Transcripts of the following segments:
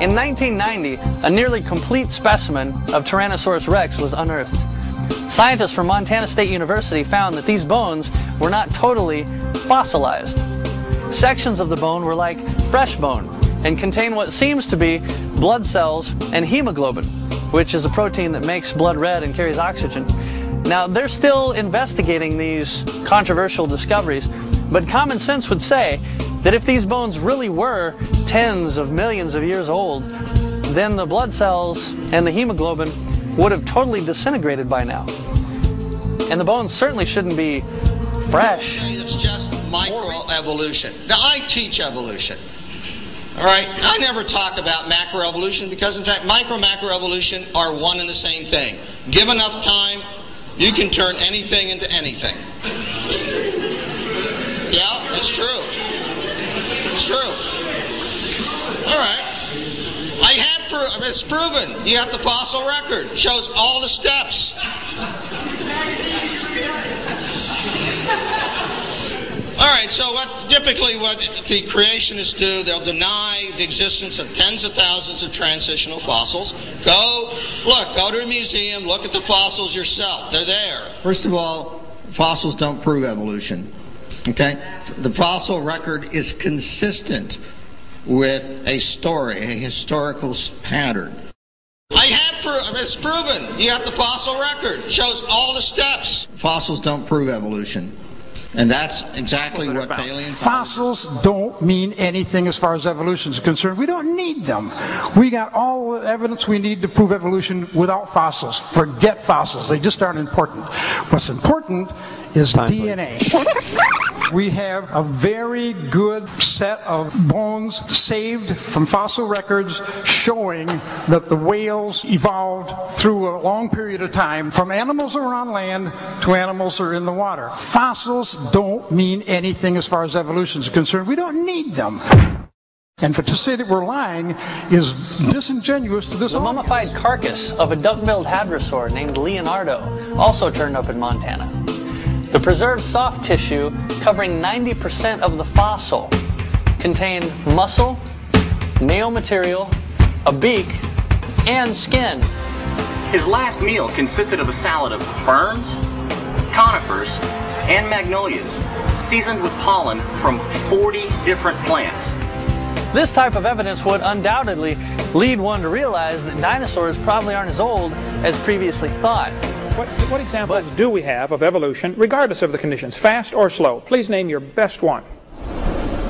In 1990, a nearly complete specimen of Tyrannosaurus rex was unearthed. Scientists from Montana State University found that these bones were not totally fossilized. Sections of the bone were like fresh bone and contain what seems to be blood cells and hemoglobin, which is a protein that makes blood red and carries oxygen. Now, they're still investigating these controversial discoveries, but common sense would say that if these bones really were tens of millions of years old, then the blood cells and the hemoglobin would have totally disintegrated by now. And the bones certainly shouldn't be fresh. It's just microevolution. Now, I teach evolution. All right, I never talk about macroevolution because, in fact, micro macroevolution are one and the same thing. Give enough time, you can turn anything into anything. Yeah, it's true. It's true. All right. I have it's proven. You have the fossil record. It shows all the steps. All right, so what typically what the creationists do, they'll deny the existence of tens of thousands of transitional fossils. Go, look, go to a museum, look at the fossils yourself. They're there. First of all, fossils don't prove evolution. Okay? The fossil record is consistent with a story, a historical pattern. I have pro- it's proven. You have the fossil record. It shows all the steps. Fossils don't prove evolution. And that's exactly what paleontology. Fossils don't mean anything as far as evolution is concerned. We don't need them. We got all the evidence we need to prove evolution without fossils. Forget fossils. They just aren't important. What's important is Time, DNA. We have a very good set of bones saved from fossil records showing that the whales evolved through a long period of time from animals that are on land to animals that are in the water. Fossils don't mean anything as far as evolution is concerned. We don't need them. And for to say that we're lying is disingenuous to this The audience. mummified carcass of a duck-billed hadrosaur named Leonardo also turned up in Montana. The preserved soft tissue, covering 90% of the fossil, contained muscle, nail material, a beak, and skin. His last meal consisted of a salad of ferns, conifers, and magnolias, seasoned with pollen from 40 different plants. This type of evidence would undoubtedly lead one to realize that dinosaurs probably aren't as old as previously thought. What, what examples do we have of evolution, regardless of the conditions, fast or slow? Please name your best one.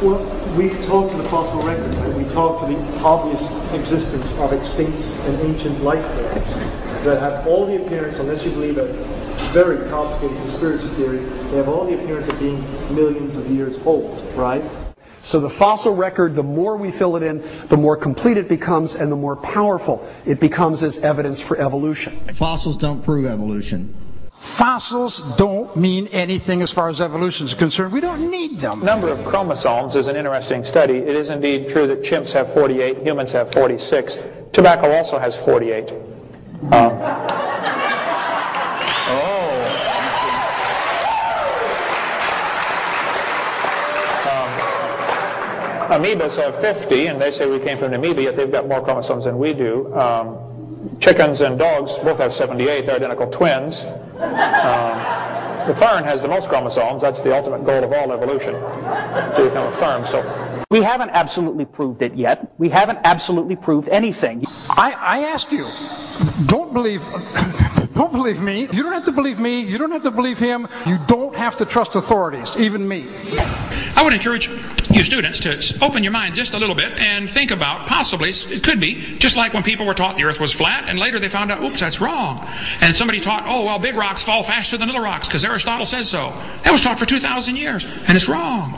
Well, we talk to the fossil record, right? we talk to the obvious existence of extinct and ancient life forms that have all the appearance, unless you believe a very complicated conspiracy theory, they have all the appearance of being millions of years old, right? So the fossil record, the more we fill it in, the more complete it becomes and the more powerful it becomes as evidence for evolution. Fossils don't prove evolution. Fossils don't mean anything as far as evolution is concerned. We don't need them. Number of chromosomes is an interesting study. It is indeed true that chimps have 48, humans have 46. Tobacco also has 48. Uh, Amoebas have 50, and they say we came from an amoeba, yet they've got more chromosomes than we do. Um, chickens and dogs both have 78, they're identical twins. Um, the fern has the most chromosomes. That's the ultimate goal of all evolution, to become a fern. So We haven't absolutely proved it yet. We haven't absolutely proved anything. I, I ask you, don't believe, don't believe me. You don't have to believe me. You don't have to believe him. You don't have to trust authorities, even me. I would encourage you students to open your mind just a little bit and think about possibly, it could be, just like when people were taught the earth was flat and later they found out, oops, that's wrong. And somebody taught, oh, well, big rocks fall faster than little rocks because Aristotle says so. That was taught for 2,000 years and it's wrong.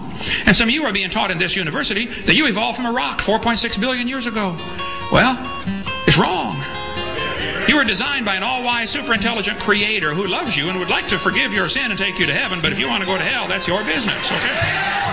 And some of you are being taught in this university that you evolved from a rock 4.6 billion years ago. Well, it's wrong. You were designed by an all-wise, super-intelligent creator who loves you and would like to forgive your sin and take you to heaven, but if you want to go to hell, that's your business, okay?